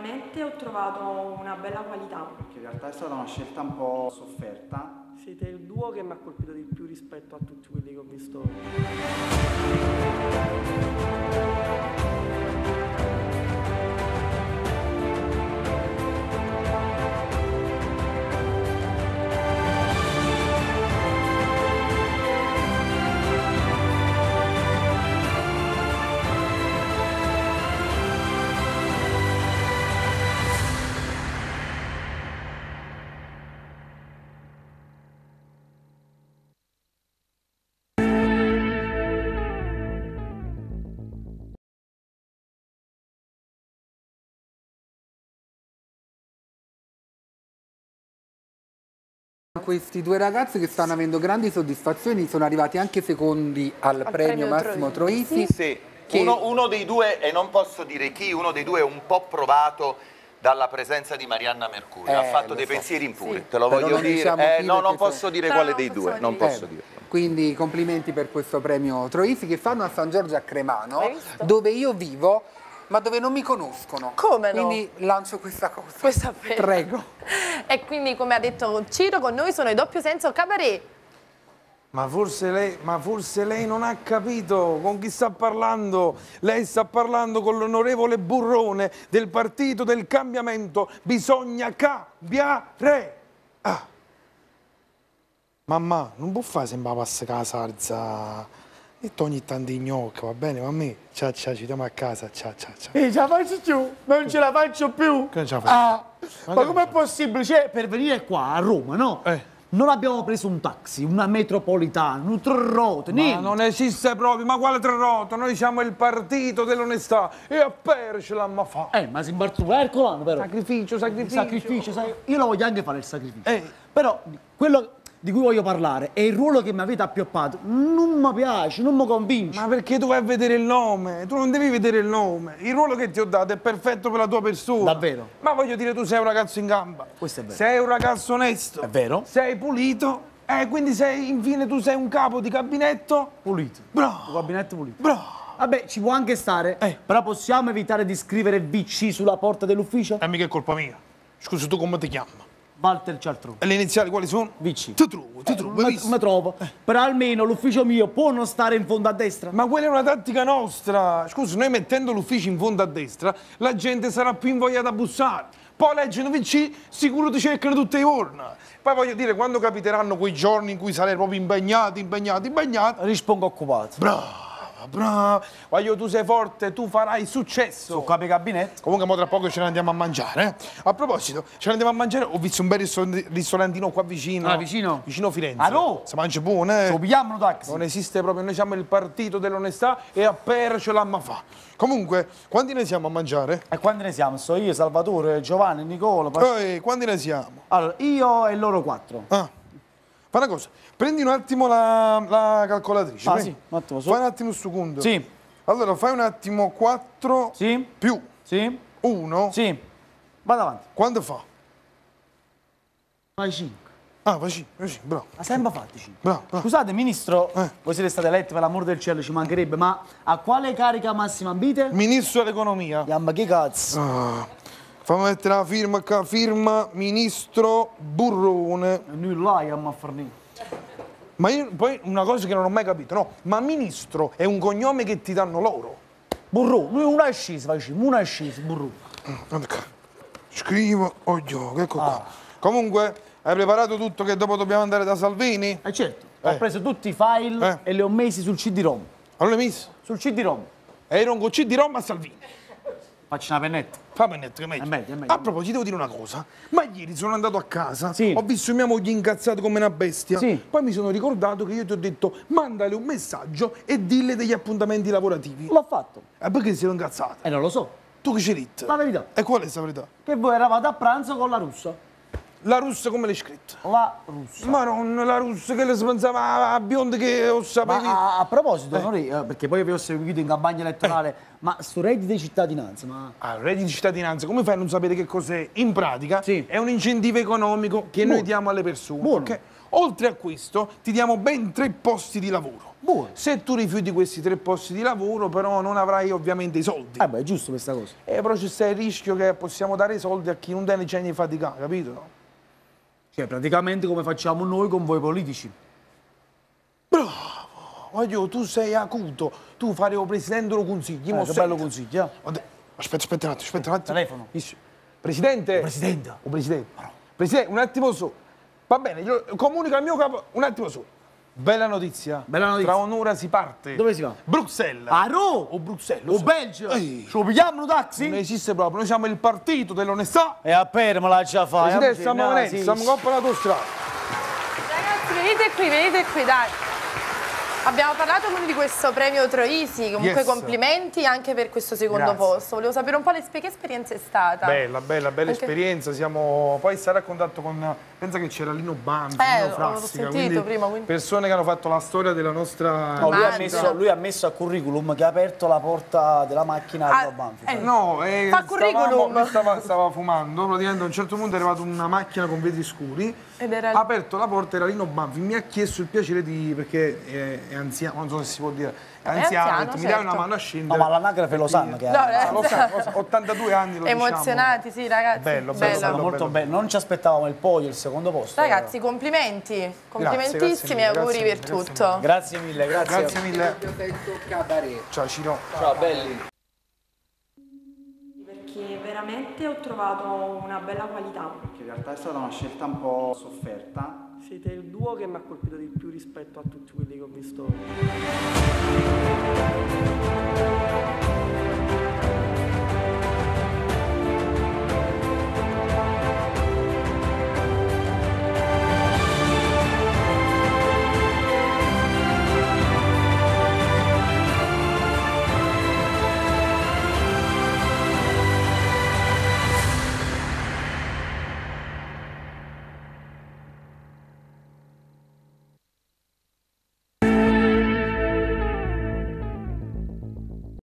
veramente ho trovato una bella qualità. Perché in realtà è stata una scelta un po' sofferta. Siete il duo che mi ha colpito di più rispetto a tutti quelli che ho visto. Questi due ragazzi che stanno avendo grandi soddisfazioni sono arrivati anche secondi al, Al premio, premio Massimo Troisi. Troisi. Sì, Che- uno, uno dei due, e non posso dire chi, uno dei due è un po' provato dalla presenza di Marianna Mercurio. ha Eh, fatto lo dei so. pensieri impuri, Sì. te lo Però voglio non dire. diciamo Eh, no, non posso dire Però quale non dei due, non dire. posso Eh, dire. Quindi complimenti per questo premio Troisi che fanno a San Giorgio a Cremano, dove io vivo, ma dove non mi conoscono. Come no? Quindi lancio questa cosa. Questo appello. Prego. E quindi, come ha detto Ciro, con noi sono i doppio senso cabaret. Ma forse, lei, ma forse lei non ha capito con chi sta parlando. Lei sta parlando con l'onorevole Burrone del partito del cambiamento. Bisogna cambiare. Ah. Mamma, non può fare pasta con la salsa. E tu ogni tanto i gnocchi, va bene? Ma a me, ciao ciao, ci andiamo a casa, ciao ciao ciao. E ce la faccio più, non ce la faccio più. Che non ce la fai? Ah, Ma ma com'è possibile? Cioè, per venire qua a Roma, no? Eh. Non abbiamo preso un taxi, una metropolitana, un Ma niente. non esiste proprio, ma quale tre? Noi siamo il partito dell'onestà e a perce l'amma fa. Eh, ma si imbarzuva Ercolano, però. Sacrificio, sacrificio. sacrificio, sai, io lo voglio anche fare il sacrificio. Eh. Però quello di cui voglio parlare è il ruolo che mi avete appioppato. Non mi piace, non mi convince. Ma perché tu vai a vedere il nome? Tu non devi vedere il nome. Il ruolo che ti ho dato è perfetto per la tua persona. Davvero? Ma voglio dire, tu sei un ragazzo in gamba. Questo è vero. Sei un ragazzo onesto. È vero? Sei pulito. Eh, quindi sei, infine, tu sei un capo di gabinetto. Pulito. Bravo. gabinetto pulito. Bravo. Vabbè, ci può anche stare, Eh. però possiamo evitare di scrivere VC sulla porta dell'ufficio? E mica è colpa mia. Scusa, tu come ti chiami? Walter Cialtrone. E le iniziali quali sono? VC. Ti trovo, ti trovo, hai Mi trovo. Però almeno l'ufficio mio può non stare in fondo a destra. Ma quella è una tattica nostra. Scusa, noi mettendo l'ufficio in fondo a destra, la gente sarà più invogliata a bussare. Poi leggono VC, sicuro ti cercano tutte le giorni. Poi voglio dire, quando capiteranno quei giorni in cui sarai proprio impegnati, impegnati, impegnati, Rispongo occupato. brava, brava. Voglio tu sei forte, tu farai successo. Sono capo gabinetto. Comunque, mo tra poco ce ne andiamo a mangiare. eh. A proposito, ce ne andiamo a mangiare. Ho visto un bel ristor- ristorantino qua vicino. Ah, vicino? Vicino Firenze. Ah, no? Si mangia buono, eh. Lo pigliamo taxi. Non esiste proprio, noi siamo il partito dell'onestà e a per ce l'amma fa. Comunque, quanti ne siamo a mangiare? E quando ne siamo? So io, Salvatore, Giovanni, Nicola. Pas- Eh, quanti ne siamo? Allora, io e loro quattro. Ah, fa una cosa, prendi un attimo la, la calcolatrice. Ah, prendi. sì, un attimo, su. Fai un attimo sto conto. Sì. Allora, fai un attimo 4 Sì? più Sì? 1. Sì. Vado avanti. Quanto fa? Fai cinque. Ah, fa 5, bravo. Ma sempre fatti cinque. Bravo, bravo. Scusate, ministro, Eh. voi siete stati eletti per l'amor del cielo, ci mancherebbe, ma a quale carica massima ambite? Ministro dell'economia. Yamma che cazzo? Ah, fammi mettere la firma qua, firma ministro Burrone. Noi yamma a fornire. Ma io poi una cosa che non ho mai capito, no, ma ministro è un cognome che ti danno loro. Burro, noi una è sceso, facciamo, una burro. Guarda qua. Scrivo, odio, ecco qua. Ah. Comunque, hai preparato tutto che dopo dobbiamo andare da Salvini? Eh certo, Eh. ho preso tutti i file Eh. e li ho messi sul CD-ROM. Allora hai messo? Sul CD-ROM. Ero un C di Roma a Salvini. Faccio una pennetta. Fammi netto, che meglio. È meglio, è meglio. A proposito, devo dire una cosa. Ma ieri sono andato a casa, Sì. ho visto mia moglie incazzata come una bestia. Sì. Poi mi sono ricordato che io ti ho detto mandale un messaggio e dille degli appuntamenti lavorativi. L'ho fatto. E perché sei incazzata? E non lo so. Tu che c'hai detto? La verità. E qual è questa verità? Che voi eravate a pranzo con la russa. La russa come l'hai scritta? La russa. Ma non la russa che le si pensava a bionda che sapevi. Ma a, a proposito, onore, eh, perché poi vi ho seguito in campagna elettorale, ma sto reddito di cittadinanza, ma... Ah, reddito di cittadinanza, come fai a non sapere che cos'è? In pratica Sì. è un incentivo economico che noi Buono. diamo alle persone. Buono. ok? Oltre a questo, ti diamo ben tre posti di lavoro. Buono. Se tu rifiuti questi tre posti di lavoro, però non avrai ovviamente i soldi. Eh beh, è giusto questa cosa. Eh, però ci sta il rischio che possiamo dare i soldi a chi non tiene genio di fatica, capito? Cioè, praticamente come facciamo noi con voi politici. Voglio, tu sei acuto, tu fare il presidente lo consigli, Eh, che bello consiglio. eh? Aspetta, aspetta un attimo, aspetta un attimo. Telefono. Presidente. Presidente. O presidente. Presidente, un attimo su. Va bene, io comunico al mio capo, un attimo su. Bella notizia. Bella notizia. Tra un'ora si parte. Dove si va? Bruxelles. A Roma! O Bruxelles. O so. Belgio! Ce lo pigliamo un Non taxi? esiste proprio, noi siamo il partito dell'onestà. E a me la già fa. Presidente, stiamo venendo, stiamo coppa l'autostrada. Ragazzi, venite qui, venite qui, dai. Abbiamo parlato quindi di questo premio Troisi, comunque Yes. complimenti anche per questo secondo Grazie. posto. Volevo sapere un po' che esperienza è stata. Bella, bella, bella Anche- esperienza. Siamo poi stare a contatto con. Pensa che c'era Lino Banfi, Eh, Lino l'ho Frassica, sentito quindi prima, quindi- persone che hanno fatto la storia della nostra. No, lui, ha messo, lui ha messo a curriculum che ha aperto la porta della macchina Ah, a Lino Banfi. eh, No, eh, Fa curriculum. stava, stava fumando, praticamente a un certo punto è arrivata una macchina con vetri scuri, Ed era- ha aperto la porta, era Lino Banfi, mi ha chiesto il piacere di, perché è, è anziano, non so se si può dire, è anziano, anziano, mi dai una certo. mano a No, scendere. ma l'anagrafe lo sanno che No, eh, Lo sa, lo sa, 82 anni lo diciamo. Emozionati, sì, ragazzi. Bello, bello, È stato bello. molto bello. Non ci aspettavamo il podio, il secondo posto. Ragazzi, complimenti. Complimentissimi grazie e mille, auguri grazie per mille, tutto. Grazie mille, grazie. Grazie mille. Ciao Ciro. Ciao, belli. perché veramente ho trovato una bella qualità. Perché in realtà è stata una scelta un po' sofferta. Siete il duo che mi ha colpito di più rispetto a tutti quelli che ho visto.